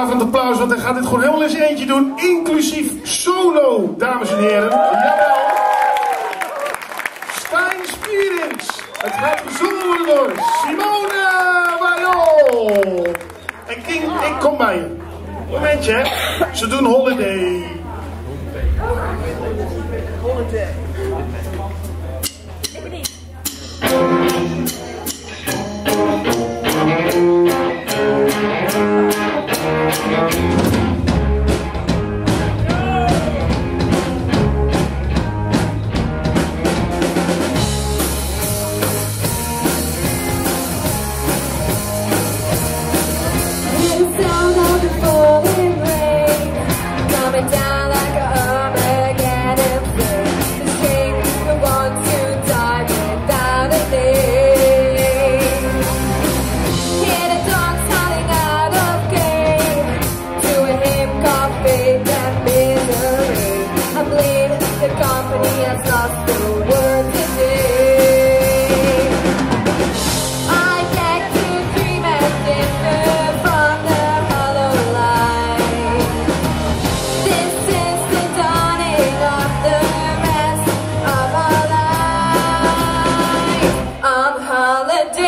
Avond applaus, want hij gaat dit gewoon helemaal zijn eentje doen, inclusief solo, dames en heren. Jawel. Stijn Spierings. Het gaat gezongen worden door Simone Wajol. En King, ik kom bij je. Momentje, hè. Ze doen holiday. Holiday. holiday.